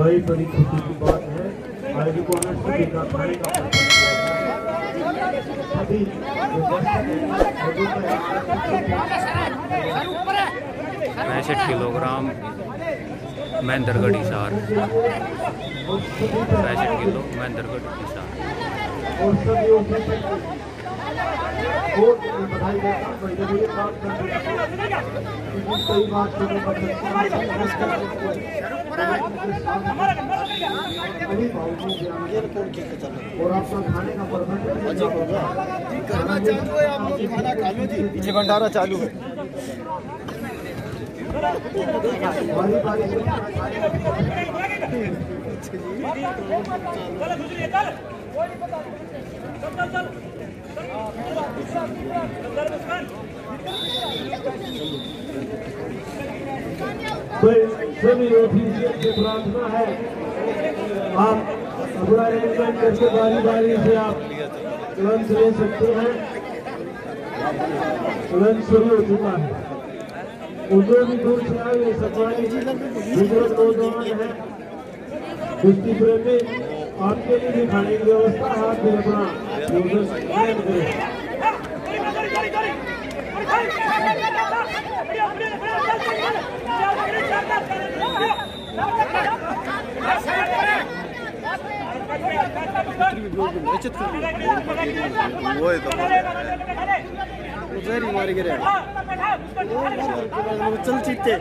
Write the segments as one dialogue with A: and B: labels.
A: बड़ी बड़ी खुशी की बात है। आईडी को अनंत सभी का खाने का हैं,
B: पैंसठ किलोग्राम महेंद्रगढ़ हिसार पैंसठ किलो महेंद्रगढ़ हिसार
A: और सभी ऑफिसर को बहुत बधाई देता हूँ मैं जब ये काम करने लगा, क्योंकि कई बार छोटे बच्चे अभी भावुक हो गया और आपका खाने का प्रबंध
C: खाना चालू है आप लोग खाना खा लो जी पीछे भंडारा चालू है
A: से सभी ऑफिसियल से प्रार्थना है आप पूरा अरेंजमेंट करके बारी बारी से आप तुरंत ले सकते हैं तुरंत शुरू हो चुका है जो भी दूर से आए सफ़ाई बुज़ुर्ग नौजवान हैं कुश्ती प्रेमी आपके लिए भी खाने की व्यवस्था है आप भी अपना
C: वो तो मारे गिरे चल चित्ते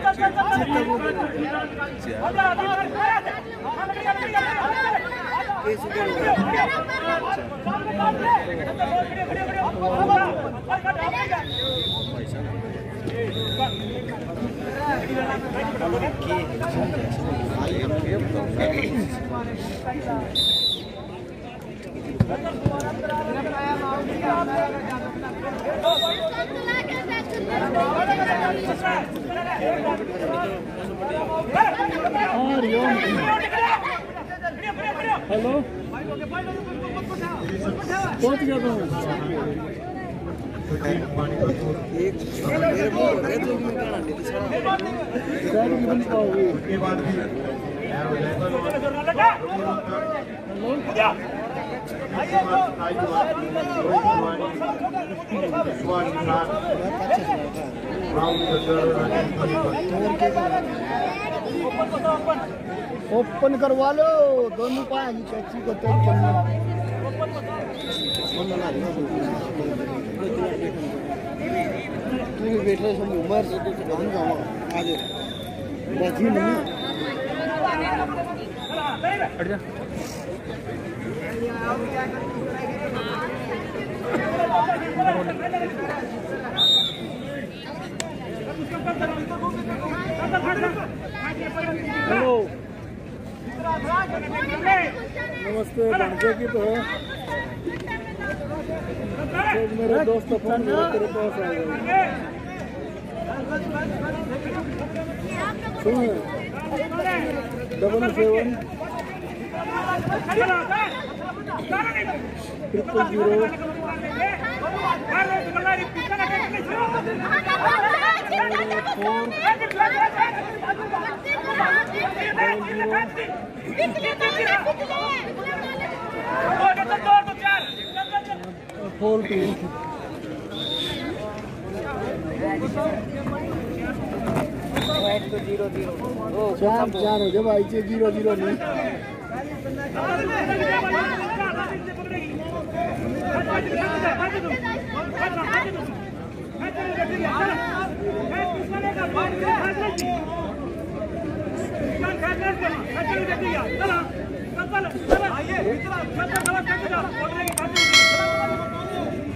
C: चित्ते
D: हेलो पहुंच गया तो गाड़ी नहीं बन पाओगे
A: उसके बाद भी
C: ओपन करवा लो दोनों पाए टैक्सी को तो तू भी बैठ रहे सब उमर जाओ आगे नहीं.
B: हट जा
D: हेलो। नमस्ते बनते की तो है। तो मेरे दोस्त फ़ोन तेरे पास आ गए। सुन double seven triple zero four two चार चार हो गए भाई ज़ीरो ज़ीरो नहीं।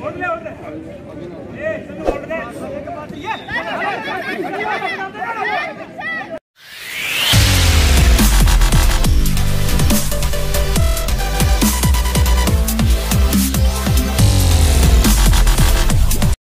E: ஒன்று ஒன்று ஏ சொல்லு ஒன்று